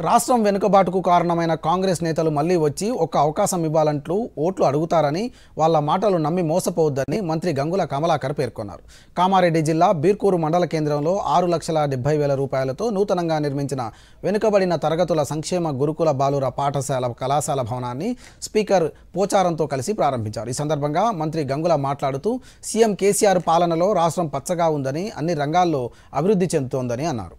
రాష్ట్రం వెనుకబాటుకు కారణమైన కాంగ్రెస్ నేతలు మళ్ళీ వచ్చి ఒక్క అవకాశం ఇవ్వాలంటూ ఓట్లు అడుగుతారని వాళ్ళ మాటలు నమ్మి మోసపోవద్దని మంత్రి గంగుల కమలాకర్ పేర్కొన్నారు. కామారెడ్డి జిల్లా బీర్కూరు మండల కేంద్రంలో ఆరు లక్షల డెబ్బై వేల రూపాయలతో నూతనంగా నిర్మించిన వెనుకబడిన తరగతుల సంక్షేమ గురుకుల బాలుర పాఠశాల కళాశాల భవనాన్ని స్పీకర్ పోచారంతో కలిసి ప్రారంభించారు. ఈ సందర్భంగా మంత్రి గంగుల మాట్లాడుతూ సీఎం కేసీఆర్ పాలనలో రాష్ట్రం పచ్చగా ఉందని అన్ని రంగాల్లో అభివృద్ధి చెందుతోందని అన్నారు.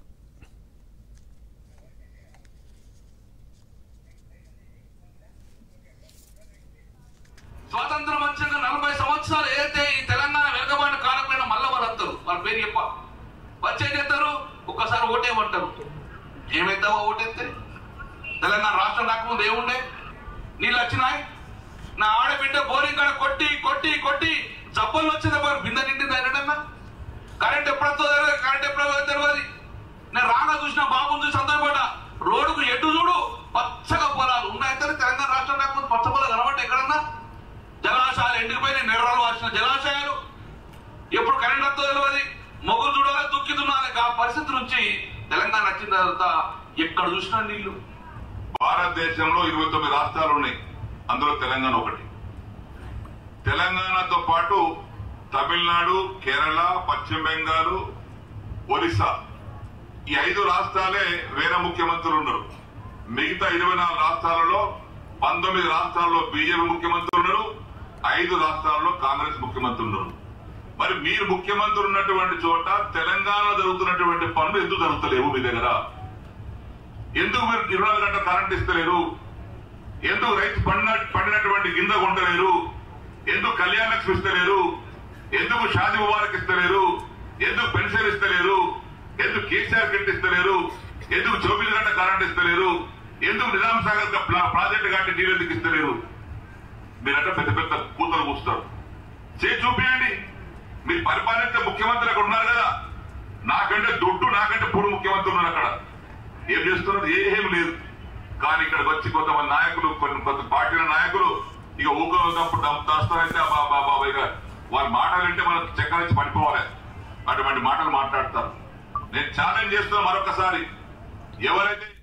పేరు చెప్ప వచ్చే చేస్తారు ఒక్కసారి ఓటేమంటారు ఏమైతావో ఓటేస్తే? తెలంగాణ రాష్ట్రం రాకముందు ఏముండే? నీళ్ళు వచ్చినాయి? నా ఆడబిడ్డ బోరింగ్ కాడ కొట్టి కొట్టి కొట్టి జబ్బలు వచ్చింది మరి బిందె నిండింది అయినట్టన్నా కరెంట్ ఎప్పుడొస్తుందో తెలియదు కరెంట్ ఎప్పుడో తెలియదు నేను రాగా చూసిన బాబుని చూసి సంతోషపడ్డా. రోడ్డుకు ఎటు చూడు పచ్చగా పొలాలు ఉన్నాయి తెలంగాణ రాష్ట్రం రాకముందు పచ్చ పొలాలు కనబడ్డా ఎక్కడన్నా? జలాశయాలు ఎండిపోయిన నిర్రలు వాసిన జలాశయాలు. ఎప్పుడు కరెంట్ వస్తుందో తెలియదు తెలంగాణ వచ్చిన తర్వాత ఎక్కడ చూసినా నీళ్ళు. భారతదేశంలో ఇరవై తొమ్మిది రాష్ట్రాలు ఉన్నాయి. అందులో తెలంగాణ ఒకటి. తెలంగాణతో పాటు తమిళనాడు కేరళ పశ్చిమ బెంగాల్ ఒరిస్సా. ఈ ఐదు రాష్ట్రాలే వేరే ముఖ్యమంత్రులు ఉన్నారు. మిగతా ఇరవై నాలుగు రాష్ట్రాలలో పంతొమ్మిది రాష్ట్రాల్లో బీజేపీ ముఖ్యమంత్రులు ఉన్నారు. ఐదు రాష్ట్రాల్లో కాంగ్రెస్ ముఖ్యమంత్రులు ఉన్నారు. మరి మీరు ముఖ్యమంత్రి ఉన్నటువంటి చోట తెలంగాణ జరుగుతున్నటువంటి పనులు ఎందుకు జరుగుతలేవు మీ దగ్గర? ఎందుకు మీరు ఇరవై గంటల కరెంట్ ఇస్తలేరు? ఎందుకు రైతు పండిన పండినటువంటి గింజ కొంటలేరు? ఎందుకు కళ్యాణ లక్ష్మి ఇస్తలేరు? ఎందుకు షాది ముబారక్ ఇస్తలేరు? ఎందుకు పెన్షన్ ఇస్తలేరు? ఎందుకు కేసీఆర్ కిట్ ఇస్తలేరు? ఎందుకు చౌబీస్ గంట కరెంట్ ఇస్తలేరు? ఎందుకు నిజాం సాగర్ ప్రాజెక్టు కాటి నీళ్ళు ఎందుకు ఇస్తలేరు? మీరంటే పెద్ద పెద్ద కూతలు కూస్తారు. చేసి చూపించండి మీరు పరిపాలించే ముఖ్యమంత్రి అక్కడ ఉన్నారు కదా. నాకంటే దొడ్డు నాకంటే పూర్వ ముఖ్యమంత్రి ఉన్నారు అక్కడ. ఏం చేస్తున్నారు? ఏం లేదు. కానీ ఇక్కడికి వచ్చి కొంతమంది నాయకులు కొన్ని కొంత పార్టీల నాయకులు ఇక ఊకప్పుడు దాస్తారంటే బాబా బాబా ఇక వారి మాటలు వింటే మనం చక్కరించి పడిపోవాలి. అటువంటి మాటలు మాట్లాడతారు. నేను ఛాలెంజ్ చేస్తున్నా మరొకసారి. ఎవరైతే